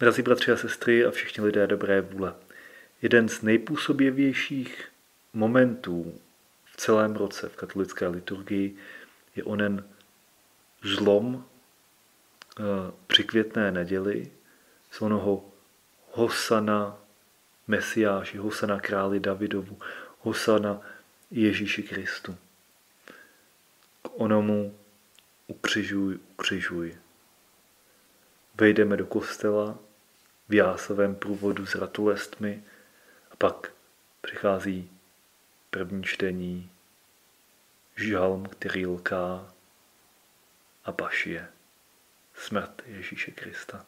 Drazí bratři a sestry a všichni lidé dobré vůle. Jeden z nejpůsobivějších momentů v celém roce v katolické liturgii je onen zlom eh, při květné neděli z onoho Hosana Mesiáši, Hosana králi Davidovu, Hosana Ježíši Kristu. K onomu ukřižuj, ukřižuj. Vejdeme do kostela v jásovém průvodu s ratulestmi a pak přichází první čtení, žalm, který lká a pašie. Smrt Ježíše Krista.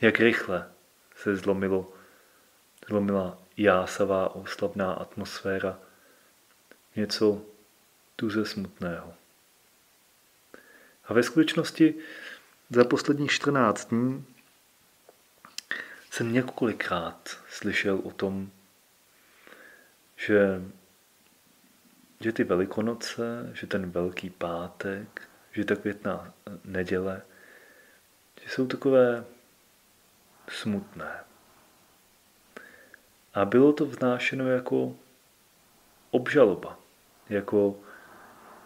Jak rychle se zlomilo, zlomila jásavá oslavná atmosféra, něco tuze smutného. A ve skutečnosti za posledních 14 dní jsem několikrát slyšel o tom, že, že ty velikonoce, že ten velký pátek, že ta květná neděle, že jsou takové smutné. A bylo to vznášeno jako obžaloba, jako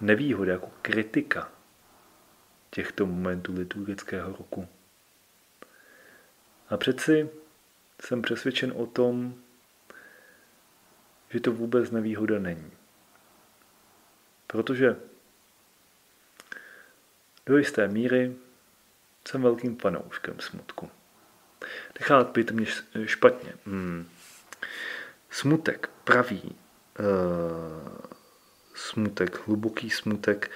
nevýhoda, jako kritika těchto momentů liturgického roku. A přeci jsem přesvědčen o tom, že to vůbec nevýhoda není. Protože do jisté míry jsem velkým fanouškem smutku. Nechat mě špatně. Hmm. Smutek, pravý uh, smutek, hluboký smutek,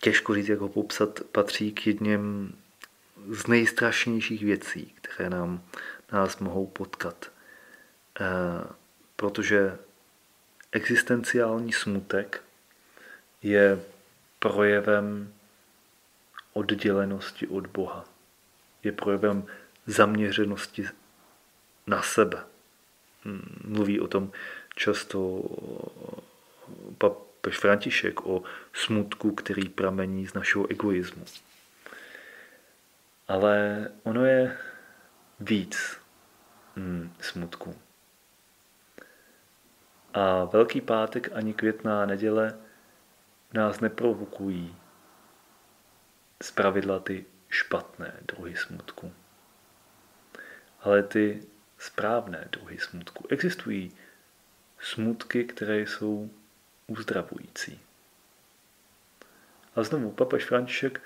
těžko říct, jak ho popsat, patří k jedním z nejstrašnějších věcí, které nám, nás mohou potkat. E, protože existenciální smutek je projevem oddělenosti od Boha. Je projevem zaměřenosti na sebe. Hmm, mluví o tom často papež František o smutku, který pramení z našeho egoismu. Ale ono je víc hmm, smutku. A Velký pátek ani květná neděle nás neprovokují z pravidla ty špatné druhy smutku. Ale ty správné druhy smutku. Existují smutky, které jsou uzdravující. A znovu papež František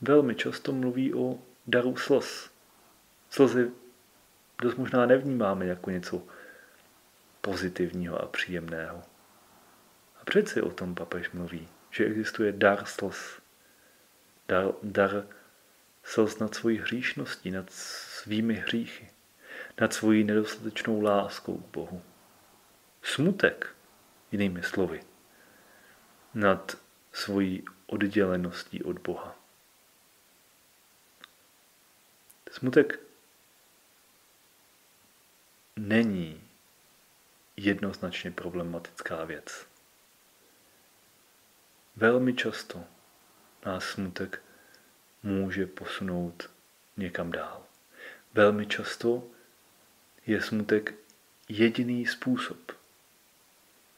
velmi často mluví o daru slz. Slzy dost možná nevnímáme jako něco pozitivního a příjemného. A přeci o tom papež mluví, že existuje dar slz. Dar, dar slz nad svojí hříšností, nad svými hříchy, nad svojí nedostatečnou láskou k Bohu. Smutek, jinými slovy, nad svojí odděleností od Boha. Smutek není jednoznačně problematická věc. Velmi často nás smutek může posunout někam dál. Velmi často je smutek jediný způsob,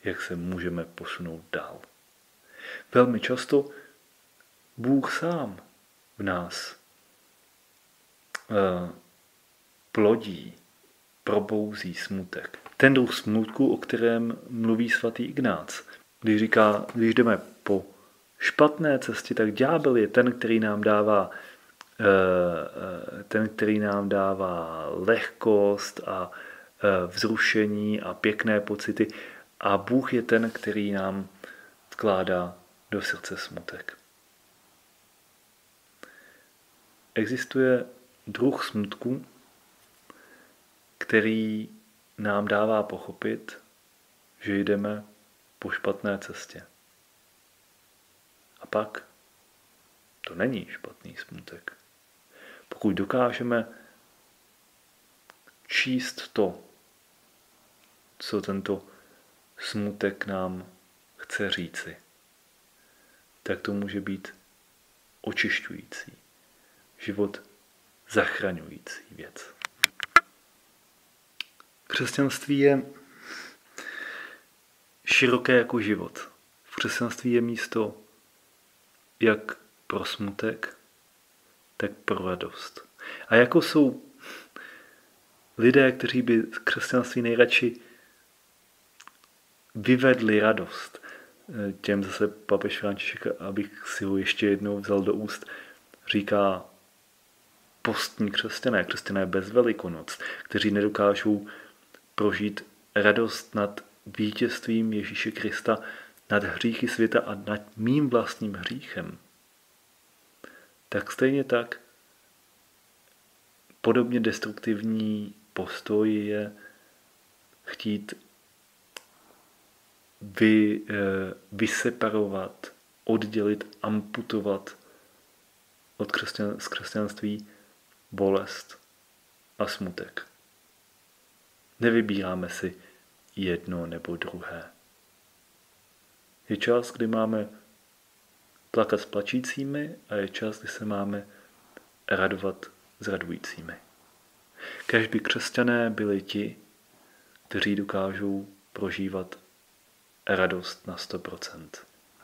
jak se můžeme posunout dál. Velmi často Bůh sám v nás uh, plodí, probouzí smutek. Ten druh smutku, o kterém mluví svatý Ignác, když říká, když jdeme po špatné cestě, tak ďábel je ten, který nám dává eh, eh, ten, který nám dává lehkost a vzrušení a pěkné pocity. A Bůh je ten, který nám vkládá do srdce smutek. Existuje druh smutku, který nám dává pochopit, že jdeme po špatné cestě. A pak to není špatný smutek. Pokud dokážeme číst to, co tento smutek nám chce říci, tak to může být očišťující. Život zachraňující věc. Křesťanství je široké jako život. V křesťanství je místo jak pro smutek, tak pro radost. A jako jsou lidé, kteří by z křesťanství nejradši vyvedli radost, těm zase papež František, abych si ho ještě jednou vzal do úst, říká postní křesťané, křesťané bez velikonoc, kteří nedokážou prožít radost nad vítězstvím Ježíše Krista, nad hříchy světa a nad mým vlastním hříchem. Tak stejně tak podobně destruktivní postoj je chtít vy, eh, vyseparovat, oddělit, amputovat od křesťan, z křesťanství bolest a smutek. Nevybíráme si jedno nebo druhé. Je čas, kdy máme plakat s plačícími a je čas, kdy se máme radovat s radujícími. Každý křesťané byli ti, kteří dokážou prožívat radost na 100%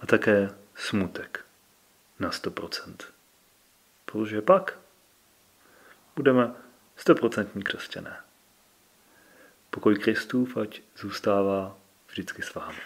a také smutek na 100%. Protože pak budeme 100% křesťané. Pokoj Kristův ať zůstává vždycky s vámi.